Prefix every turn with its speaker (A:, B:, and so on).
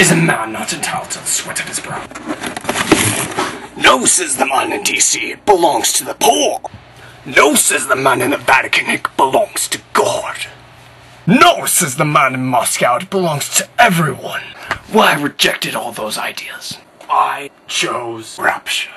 A: Is a man not entitled to the sweat of his brow? No, says the man in DC, it belongs to the poor. No, says the man in the Vatican, it belongs to God. No, says the man in Moscow, it belongs to everyone. Well, I rejected all those ideas. I chose rapture.